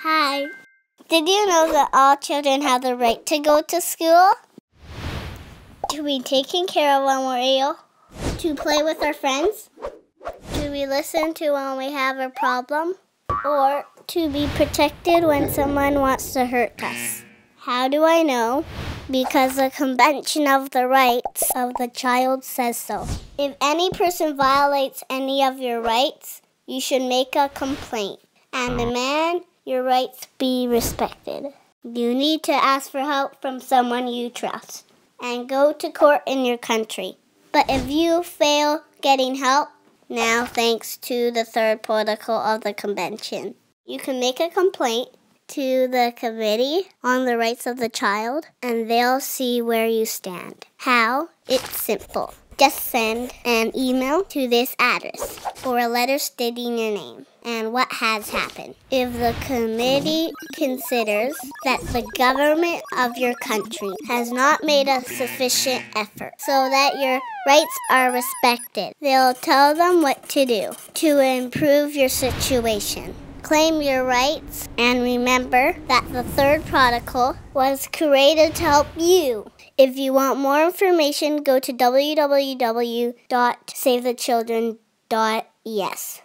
Hi. Did you know that all children have the right to go to school? To be taken care of when we're ill? To play with our friends? To be listened to when we have a problem? Or to be protected when someone wants to hurt us? How do I know? Because the Convention of the Rights of the Child says so. If any person violates any of your rights, you should make a complaint and demand your rights be respected. You need to ask for help from someone you trust and go to court in your country. But if you fail getting help, now thanks to the third protocol of the convention, you can make a complaint to the Committee on the Rights of the Child and they'll see where you stand. How? It's simple. Just send an email to this address or a letter stating your name and what has happened. If the committee considers that the government of your country has not made a sufficient effort so that your rights are respected, they'll tell them what to do to improve your situation claim your rights, and remember that the third protocol was created to help you. If you want more information, go to www.savethechildren.es.